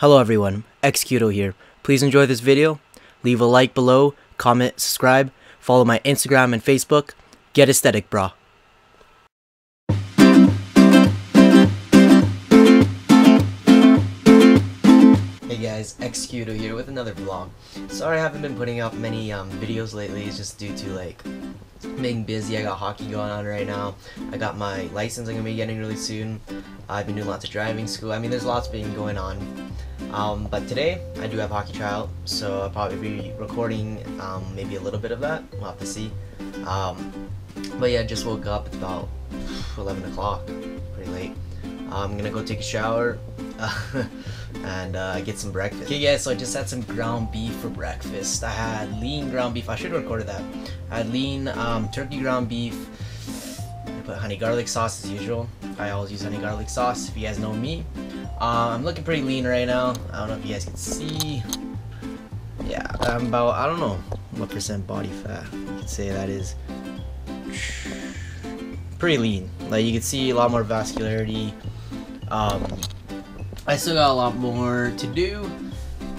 Hello everyone, Excuto here. Please enjoy this video. Leave a like below, comment, subscribe, follow my Instagram and Facebook. Get aesthetic, brah. Guys, Excuto here with another vlog. Sorry I haven't been putting up many um, videos lately, it's just due to like being busy. I got hockey going on right now. I got my license I'm gonna be getting really soon. I've been doing lots of driving school. I mean, there's lots been going on. Um, but today I do have hockey tryout, so I'll probably be recording um, maybe a little bit of that. We'll have to see. Um, but yeah, just woke up. It's about 11 o'clock, pretty late. I'm gonna go take a shower and uh, get some breakfast. Okay guys, so I just had some ground beef for breakfast. I had lean ground beef. I should have recorded that. I had lean um, turkey ground beef. I put honey garlic sauce as usual. I always use honey garlic sauce if you guys know me. Uh, I'm looking pretty lean right now. I don't know if you guys can see. Yeah, I'm about, I don't know what percent body fat you could say that is. Pretty lean. Like you can see a lot more vascularity. Um, I still got a lot more to do,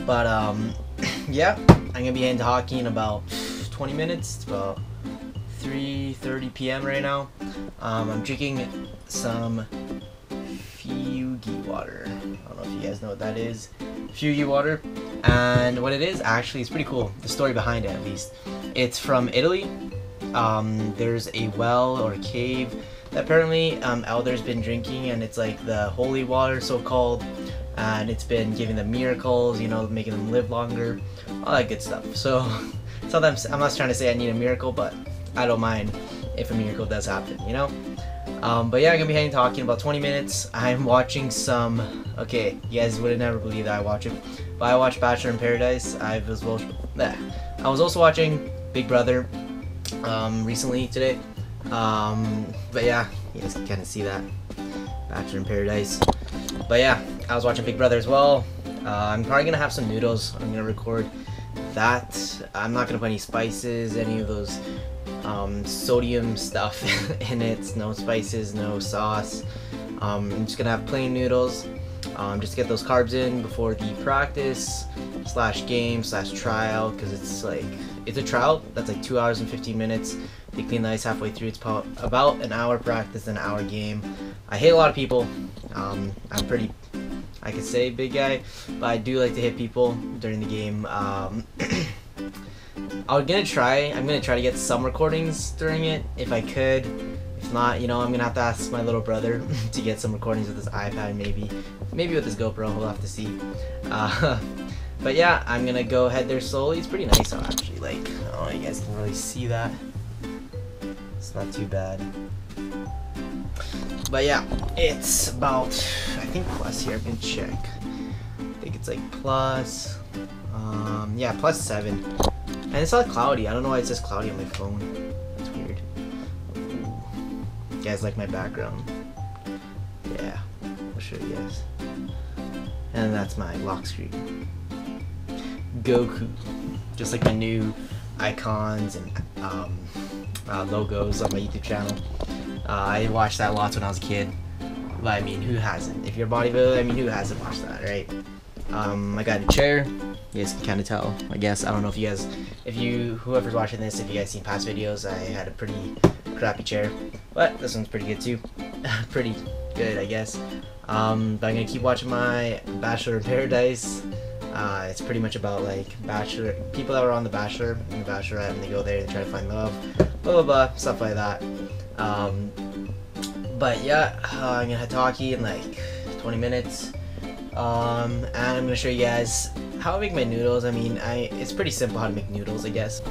but um, yeah, I'm gonna be heading to hockey in about 20 minutes. It's about 3:30 p.m. right now. Um, I'm drinking some Fiuggi water. I don't know if you guys know what that is. Fiuggi water, and what it is actually is pretty cool. The story behind it, at least. It's from Italy. Um, there's a well or a cave apparently um, Elder's been drinking and it's like the holy water so called and it's been giving them miracles you know making them live longer all that good stuff. So sometimes I'm not trying to say I need a miracle but I don't mind if a miracle does happen you know? Um, but yeah I'm gonna be heading talking about 20 minutes. I'm watching some okay you guys would have never believed that I watch it but I watched Bachelor in Paradise. I was well I was also watching Big Brother um, recently today um, but yeah, you guys can kind of see that. Bachelor in Paradise. But yeah, I was watching Big Brother as well. Uh, I'm probably gonna have some noodles. I'm gonna record that. I'm not gonna put any spices, any of those um, sodium stuff in it. No spices, no sauce. Um, I'm just gonna have plain noodles. Um, just get those carbs in before the practice slash game slash trial because it's like it's a trial that's like two hours and 15 minutes clean the ice halfway through. It's about an hour practice, an hour game. I hit a lot of people. Um, I'm pretty, I could say big guy, but I do like to hit people during the game. Um, I'm gonna try. I'm gonna try to get some recordings during it if I could. If not, you know, I'm gonna have to ask my little brother to get some recordings with his iPad, maybe, maybe with his GoPro. We'll have to see. Uh, but yeah, I'm gonna go head there slowly. It's pretty nice, actually. Like, oh, you guys can really see that. It's not too bad. But yeah, it's about, I think plus here, I can check. I think it's like plus, um, yeah, plus seven. And it's not cloudy. I don't know why it says cloudy on my phone. That's weird. You guys like my background? Yeah, I'll show you guys. And that's my lock screen. Goku. Just like the new icons and um, uh, logos on my YouTube channel. Uh, I watched that lots when I was a kid. But I mean, who hasn't? If you're a bodybuilder, I mean, who hasn't watched that, right? Um, I got a chair. You guys can kind of tell, I guess. I don't know if you guys, if you, whoever's watching this, if you guys seen past videos, I had a pretty crappy chair. But this one's pretty good too. pretty good, I guess. Um, but I'm gonna keep watching my Bachelor in Paradise. Uh, it's pretty much about like bachelor people that were on the Bachelor and the Bachelorette, and they go there and try to find love, blah blah blah, stuff like that. Um, but yeah, uh, I'm gonna to in like 20 minutes, um, and I'm gonna show you guys how I make my noodles. I mean, I it's pretty simple how to make noodles, I guess.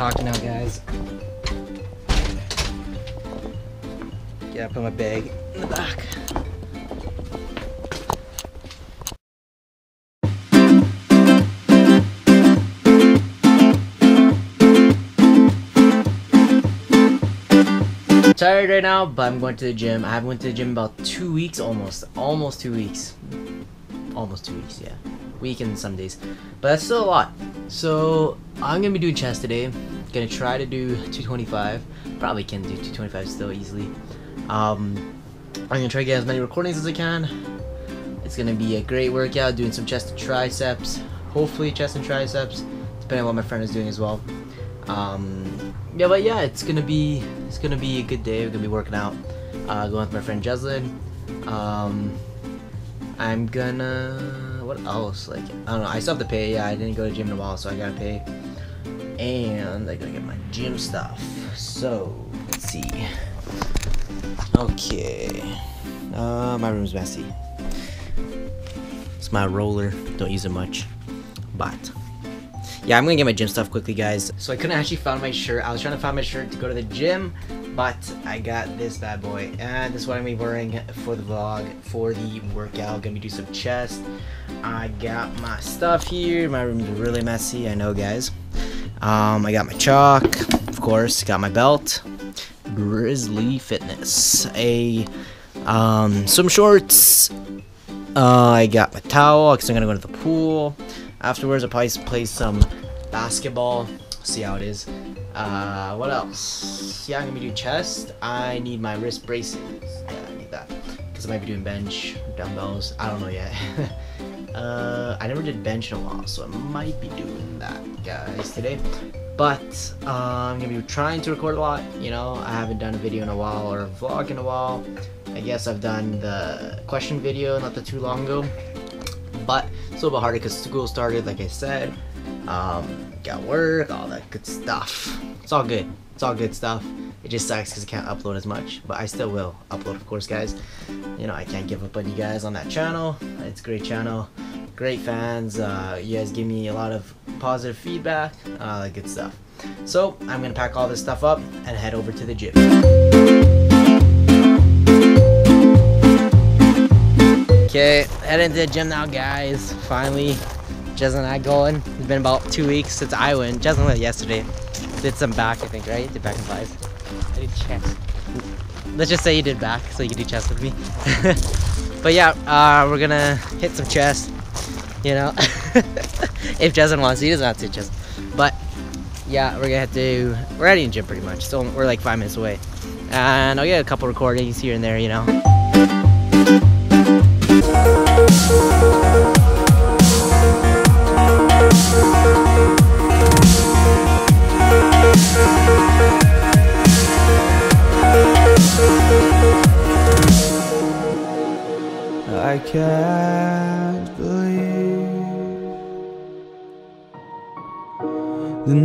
Talking now, guys. Yeah, put my bag in the back. tired right now, but I'm going to the gym. I haven't went to the gym about two weeks almost. Almost two weeks. Almost two weeks, yeah week and some days, but that's still a lot. So I'm gonna be doing chest today. Gonna try to do 225. Probably can do 225 still easily. Um, I'm gonna try to get as many recordings as I can. It's gonna be a great workout, doing some chest and triceps. Hopefully chest and triceps, depending on what my friend is doing as well. Um, yeah, but yeah, it's gonna be it's gonna be a good day. We're gonna be working out, uh, going with my friend Jeslyn. Um, I'm gonna what else? Like I don't know. I still have to pay. Yeah, I didn't go to gym in a while, so I gotta pay. And I gotta get my gym stuff. So let's see. Okay. Uh, my room's messy. It's my roller. Don't use it much, but yeah, I'm gonna get my gym stuff quickly, guys. So I couldn't actually find my shirt. I was trying to find my shirt to go to the gym, but I got this bad boy, and this is what I'm gonna be wearing for the vlog, for the workout. Gonna be doing some chest. I got my stuff here. My room's really messy, I know, guys. Um, I got my chalk, of course. Got my belt. Grizzly Fitness. A um, some shorts. Uh, I got my towel because I'm gonna go to the pool. Afterwards, I'll probably play some basketball. See how it is. Uh, what else? Yeah, I'm gonna doing chest. I need my wrist braces. Yeah, I need that because I might be doing bench, dumbbells. I don't know yet. uh, I never did bench in a while, so I might be doing that, guys, today. But uh, I'm gonna be trying to record a lot. You know, I haven't done a video in a while or a vlog in a while. I guess I've done the question video not that too long ago but it's a little bit harder because school started, like I said. Um, got work, all that good stuff. It's all good. It's all good stuff. It just sucks because I can't upload as much, but I still will upload, of course, guys. You know, I can't give up on you guys on that channel. It's a great channel, great fans. Uh, you guys give me a lot of positive feedback, uh, that good stuff. So I'm gonna pack all this stuff up and head over to the gym. Okay, heading to the gym now, guys. Finally, Jez and I going. It's been about two weeks since I went. Jez went yesterday. Did some back, I think, right? Did back and fives. I did chest. Let's just say you did back, so you can do chest with me. but yeah, uh, we're gonna hit some chest. You know, if Jason wants, he doesn't have to chest. But yeah, we're gonna have to. We're already in gym pretty much. So we're like five minutes away, and I'll get a couple recordings here and there. You know.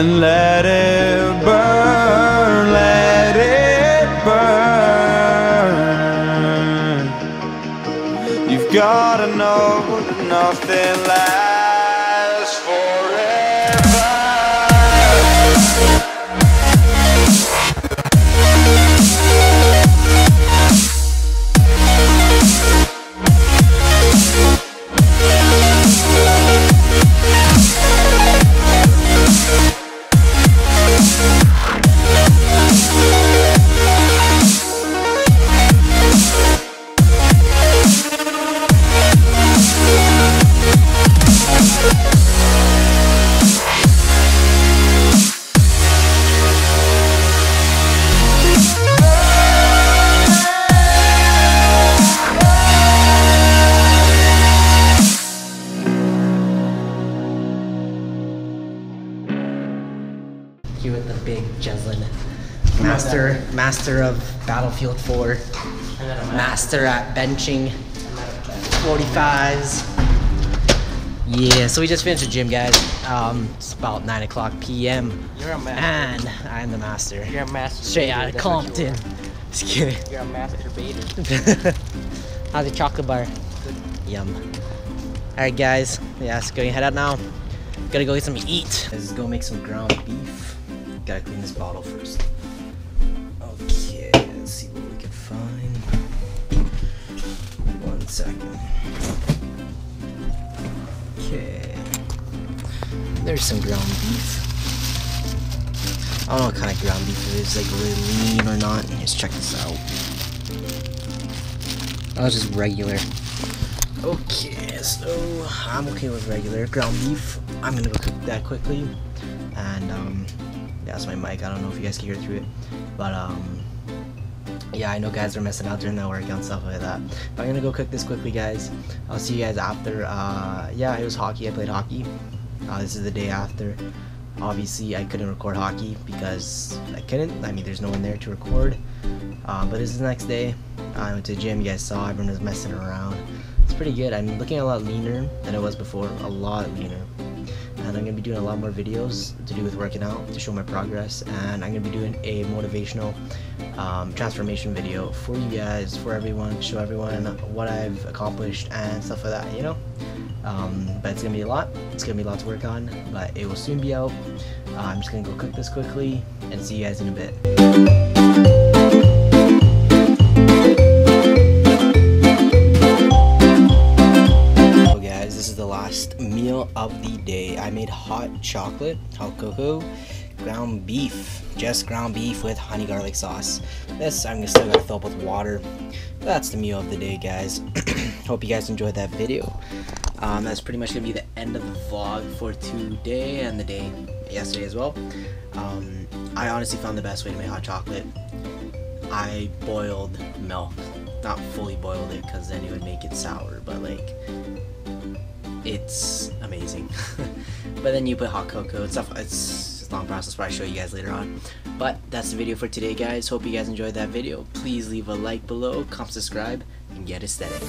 And let it Master, of Battlefield 4. Master at benching 45s. Yeah, so we just finished the gym, guys. Um, it's about 9 o'clock p.m. You're a master. And I'm the master. You're a master. Straight out of Compton. Just kidding. You're a master masturbator. How's the chocolate bar? Good. Yum. Alright, guys. Yeah, let's go head out now. Gotta go get some to eat. Let's go make some ground beef. Gotta clean this bottle first. Second. Okay. There's some ground beef. I don't know what kind of ground beef it is, like really lean or not. Let's check this out. Oh, it's just regular. Okay, so I'm okay with regular ground beef. I'm gonna go cook that quickly. And um yeah, that's my mic. I don't know if you guys can hear through it. But um yeah, I know guys are messing out during that workout and stuff like that. But I'm gonna go cook this quickly, guys. I'll see you guys after. Uh, yeah, it was hockey. I played hockey. Uh, this is the day after. Obviously, I couldn't record hockey because I couldn't. I mean, there's no one there to record. Uh, but this is the next day. I went to the gym. You guys saw everyone was messing around. It's pretty good. I'm looking a lot leaner than I was before. A lot leaner and I'm gonna be doing a lot more videos to do with working out to show my progress. And I'm gonna be doing a motivational um, transformation video for you guys for everyone show everyone what I've accomplished and stuff like that you know? Um, but it's gonna be a lot. It's gonna be a lot to work on but it will soon be out. Uh, I'm just gonna go cook this quickly and see you guys in a bit meal of the day. I made hot chocolate, hot cocoa, ground beef, just ground beef with honey garlic sauce. This I'm still gonna fill up with water. That's the meal of the day, guys. Hope you guys enjoyed that video. Um, that's pretty much gonna be the end of the vlog for today and the day yesterday as well. Um, I honestly found the best way to make hot chocolate. I boiled milk, not fully boiled it because then it would make it sour, but like it's amazing. but then you put hot cocoa and stuff. It's a long process, but I show you guys later on. But that's the video for today, guys. Hope you guys enjoyed that video. Please leave a like below, comment, subscribe, and get aesthetic.